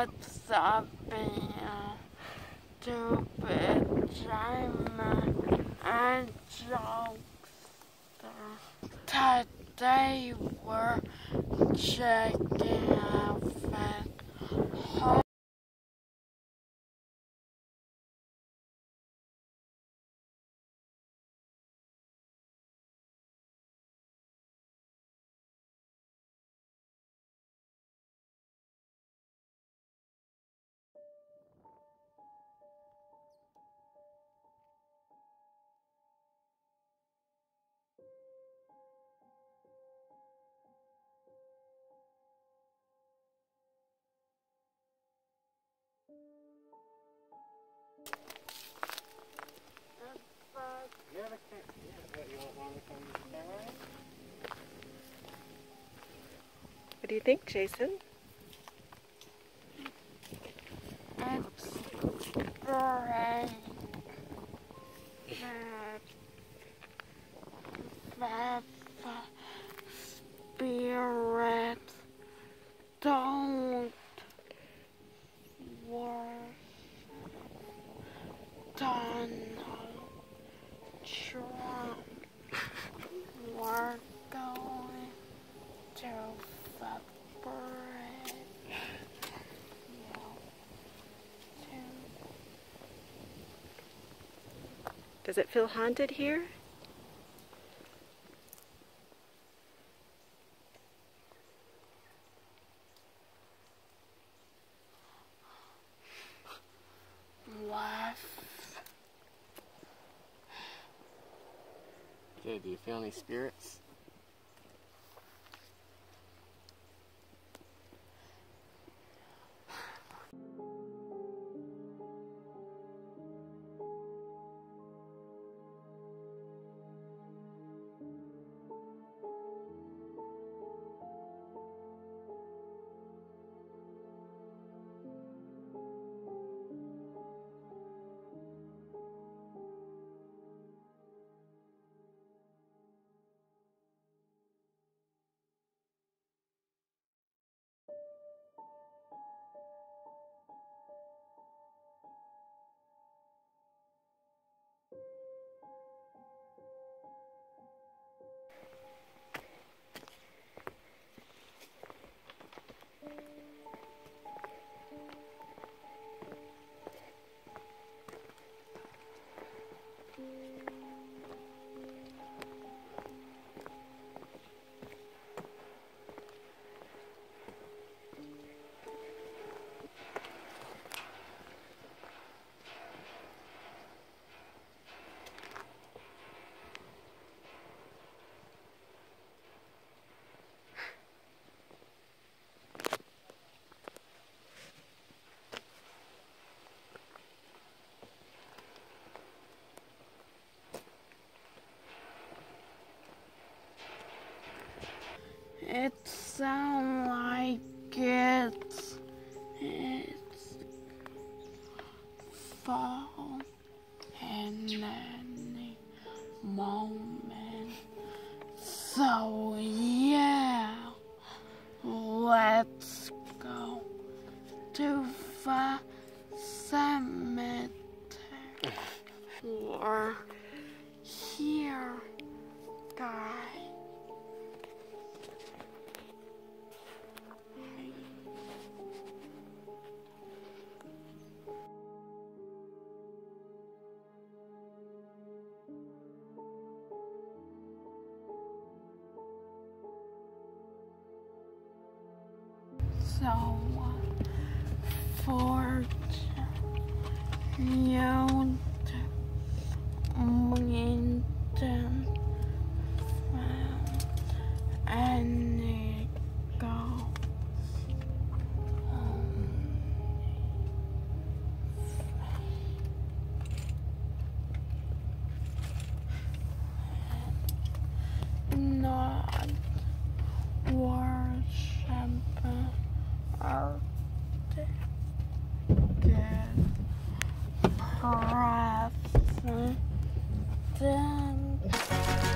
What's up, stupid China and jokester? Today we're checking out What do you think, Jason? It's that the spirits don't worship Donald Trump. We're going to separate you two. Does it feel haunted here? Laugh. Okay, do you feel any spirits? Fall in any moment. So yeah, let's So, for you Winton and not worship our president.